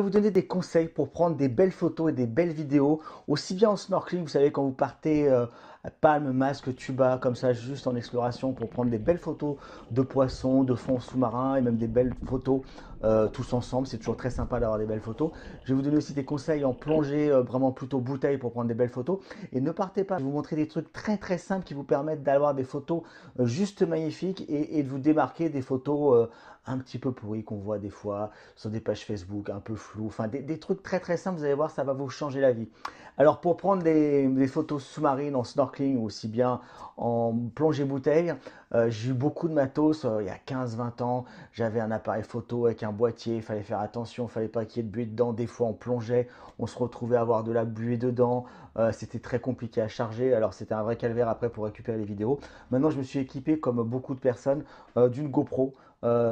Vous donner des conseils pour prendre des belles photos et des belles vidéos, aussi bien en snorkeling, vous savez, quand vous partez euh, palme, masque, tuba, comme ça, juste en exploration, pour prendre des belles photos de poissons, de fonds sous-marins et même des belles photos euh, tous ensemble. C'est toujours très sympa d'avoir des belles photos. Je vais vous donner aussi des conseils en plongée, euh, vraiment plutôt bouteille pour prendre des belles photos. Et ne partez pas, je vais vous montrer des trucs très très simples qui vous permettent d'avoir des photos juste magnifiques et, de vous démarquer des photos un petit peu pourries qu'on voit des fois sur des pages Facebook, un peu flou, enfin des, trucs très très simples, vous allez voir, ça va vous changer la vie. Alors pour prendre des, photos sous-marines en ou aussi bien en plongée bouteille, euh, j'ai eu beaucoup de matos euh, il y a 15-20 ans. J'avais un appareil photo avec un boîtier, il fallait faire attention, il fallait pas qu'il y ait de buée dedans. Des fois on plongeait, on se retrouvait à avoir de la buée dedans. Euh, c'était très compliqué à charger, alors c'était un vrai calvaire après pour récupérer les vidéos. Maintenant je me suis équipé comme beaucoup de personnes d'une GoPro.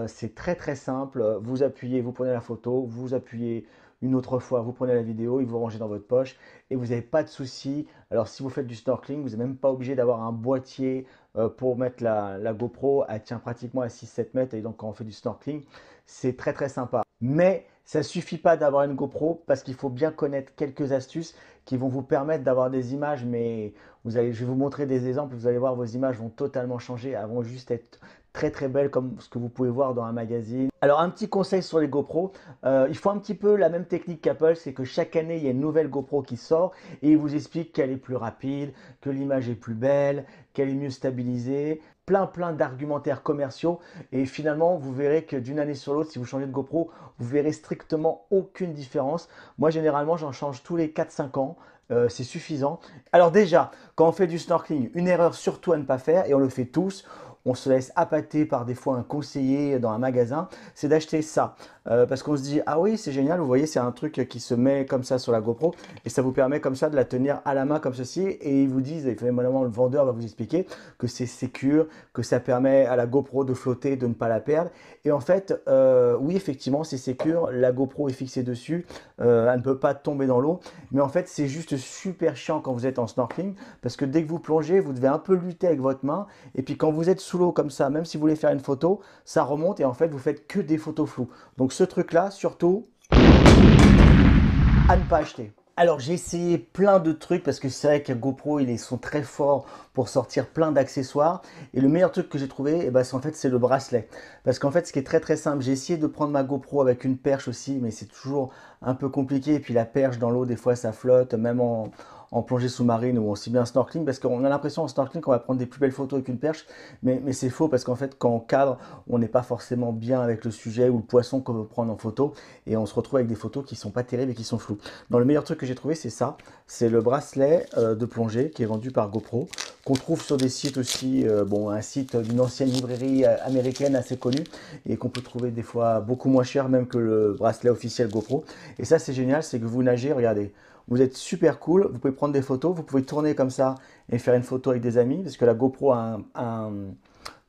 c'est très très simple, vous appuyez, vous prenez la photo, vous appuyez une autre fois, vous prenez la vidéo, il vous rangez dans votre poche et vous n'avez pas de souci. Alors si vous faites du snorkeling, vous n'êtes même pas obligé d'avoir un boîtier euh, pour mettre la, GoPro. Elle tient pratiquement à 6-7 mètres et donc quand on fait du snorkeling, c'est très très sympa. Mais ça suffit pas d'avoir une GoPro parce qu'il faut bien connaître quelques astuces qui vont vous permettre d'avoir des images. Mais je vais vous montrer des exemples. Vous allez voir, vos images vont totalement changer. Elles vont juste être très très belles comme ce que vous pouvez voir dans un magazine. Alors un petit conseil sur les GoPro, euh, il faut un petit peu la même technique qu'Apple, c'est que chaque année il y a une nouvelle GoPro qui sort et il vous explique qu'elle est plus rapide, que l'image est plus belle, qu'elle est mieux stabilisée, plein plein d'argumentaires commerciaux et finalement vous verrez que d'une année sur l'autre si vous changez de GoPro vous verrez strictement aucune différence. Moi généralement j'en change tous les 4-5 ans. Euh, c'est suffisant. Alors déjà, quand on fait du snorkeling, une erreur surtout à ne pas faire, et on le fait tous, on se laisse appâter par des fois un conseiller dans un magasin, c'est d'acheter ça. Euh, parce qu'on se dit, ah oui, c'est génial, vous voyez, c'est un truc qui se met comme ça sur la GoPro et ça vous permet comme ça de la tenir à la main comme ceci. Et ils vous disent, et finalement, le vendeur va vous expliquer que c'est sécure, que ça permet à la GoPro de flotter, de ne pas la perdre. Et en fait, euh, oui, effectivement, c'est sécure, la GoPro est fixée dessus, euh, elle ne peut pas tomber dans l'eau. Mais en fait, c'est juste super chiant quand vous êtes en snorkeling parce que dès que vous plongez, vous devez un peu lutter avec votre main. Et puis quand vous êtes sous l'eau comme ça, même si vous voulez faire une photo, ça remonte et en fait, vous faites que des photos floues. Donc, ce truc-là, surtout, à ne pas acheter. Alors j'ai essayé plein de trucs parce que c'est vrai que GoPro ils sont très forts pour sortir plein d'accessoires. Et le meilleur truc que j'ai trouvé eh ben, en fait c'est le bracelet. Parce qu'en fait ce qui est très très simple j'ai essayé de prendre ma GoPro avec une perche aussi mais c'est toujours un peu compliqué. Et puis la perche dans l'eau des fois ça flotte même en, en plongée sous-marine ou aussi bien snorkeling parce qu'on a l'impression en snorkeling qu'on va prendre des plus belles photos avec une perche, mais, mais c'est faux parce qu'en fait quand on cadre, on n'est pas forcément bien avec le sujet ou le poisson qu'on veut prendre en photo et on se retrouve avec des photos qui sont pas terribles et qui sont floues. Dans le meilleur truc que j'ai trouvé c'est ça, c'est le bracelet euh, de plongée qui est vendu par GoPro, qu'on trouve sur des sites aussi, euh, bon un site d'une ancienne librairie euh, américaine assez connue et qu'on peut trouver des fois beaucoup moins cher même que le bracelet officiel GoPro. Et ça c'est génial, c'est que vous nagez, regardez, vous êtes super cool, vous pouvez prendre des photos, vous pouvez tourner comme ça et faire une photo avec des amis, parce que la GoPro a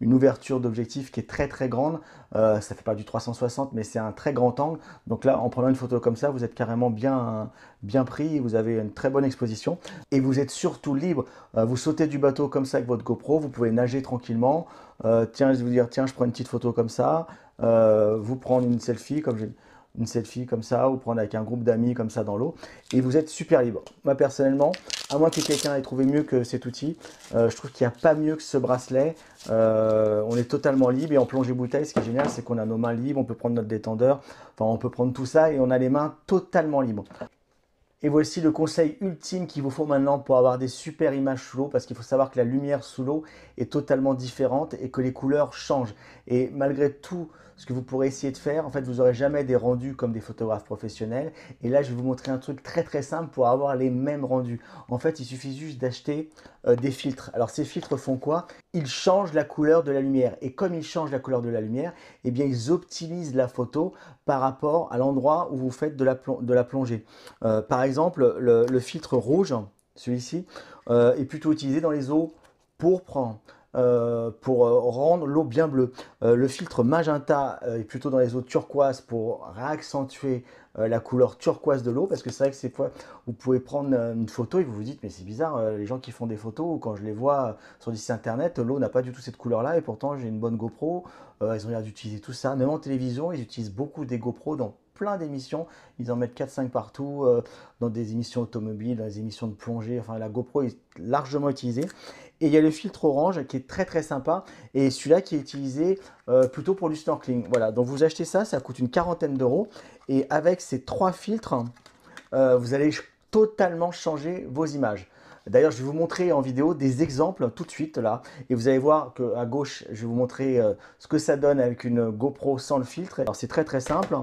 une ouverture d'objectif qui est très très grande. Euh, ça fait pas du 360, mais c'est un très grand angle. Donc là, en prenant une photo comme ça, vous êtes carrément bien, bien pris, vous avez une très bonne exposition. Et vous êtes surtout libre. Euh, vous sautez du bateau comme ça avec votre GoPro, vous pouvez nager tranquillement. Euh, tiens, je vais vous dire, tiens, je prends une petite photo comme ça. vous prendre une selfie, comme j'ai une selfie comme ça ou prendre avec un groupe d'amis comme ça dans l'eau et vous êtes super libre. Moi personnellement, à moins que quelqu'un ait trouvé mieux que cet outil, euh, je trouve qu'il n'y a pas mieux que ce bracelet. Euh, on est totalement libre et en plongée bouteille, ce qui est génial, c'est qu'on a nos mains libres, on peut prendre notre détendeur, enfin on peut prendre tout ça et on a les mains totalement libres. Et voici le conseil ultime qu'il vous faut maintenant pour avoir des super images sous l'eau, parce qu'il faut savoir que la lumière sous l'eau est totalement différente et que les couleurs changent. Et malgré tout ce que vous pourrez essayer de faire, en fait, vous n'aurez jamais des rendus comme des photographes professionnels. Et là, je vais vous montrer un truc très très simple pour avoir les mêmes rendus. En fait, il suffit juste d'acheter euh, des filtres. Alors ces filtres font quoi? Ils changent la couleur de la lumière. Et comme ils changent la couleur de la lumière, eh bien ils optimisent la photo par rapport à l'endroit où vous faites de la, plongée. Euh, par exemple, le, filtre rouge, celui-ci, euh, est plutôt utilisé dans les eaux pourpres, euh, pour euh, rendre l'eau bien bleue. Euh, le filtre magenta est plutôt dans les eaux turquoises pour réaccentuer la couleur turquoise de l'eau parce que c'est vrai que ces fois vous pouvez prendre une photo et vous vous dites mais c'est bizarre les gens qui font des photos quand je les vois sur des internet l'eau n'a pas du tout cette couleur là et pourtant j'ai une bonne GoPro ils ont l'air d'utiliser tout ça même en télévision ils utilisent beaucoup des GoPro dans plein d'émissions. Ils en mettent 4-5 partout, dans des émissions automobiles, dans des émissions de plongée. Enfin, la GoPro est largement utilisée. Et il y a le filtre orange qui est très très sympa. Et celui-là qui est utilisé euh, plutôt pour du snorkeling. Voilà, donc vous achetez ça, ça coûte une quarantaine d'euros. Et avec ces trois filtres, euh, vous allez totalement changer vos images. D'ailleurs, je vais vous montrer en vidéo des exemples tout de suite là. Et vous allez voir qu'à gauche, je vais vous montrer euh, ce que ça donne avec une GoPro sans le filtre. Alors c'est très très simple.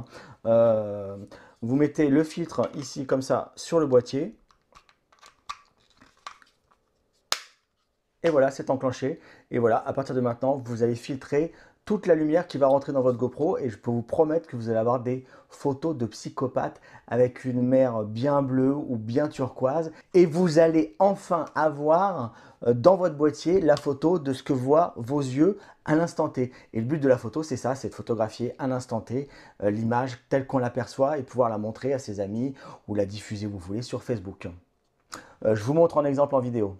vous mettez le filtre ici comme ça sur le boîtier. Et voilà, c'est enclenché. Et voilà, à partir de maintenant, vous allez filtrer toute la lumière qui va rentrer dans votre GoPro et je peux vous promettre que vous allez avoir des photos de psychopathes avec une mer bien bleue ou bien turquoise et vous allez enfin avoir euh, dans votre boîtier la photo de ce que voient vos yeux à l'instant T. Et le but de la photo, c'est ça, c'est de photographier à l'instant T euh, l'image telle qu'on l'aperçoit et pouvoir la montrer à ses amis ou la diffuser vous voulez sur Facebook. Euh, je vous montre un exemple en vidéo.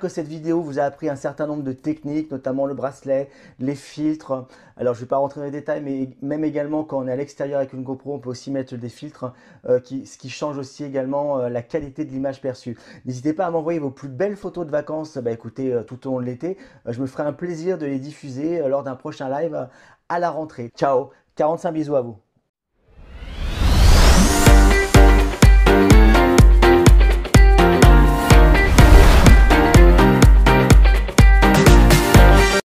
Que cette vidéo vous a appris un certain nombre de techniques, notamment le bracelet, les filtres. Alors je ne vais pas rentrer dans les détails, mais même également quand on est à l'extérieur avec une GoPro, on peut aussi mettre des filtres, euh, qui, ce qui change aussi également euh, la qualité de l'image perçue. N'hésitez pas à m'envoyer vos plus belles photos de vacances bah, écoutez, euh, tout au long de l'été. je me ferai un plaisir de les diffuser lors d'un prochain live à la rentrée. Ciao, 45 bisous à vous.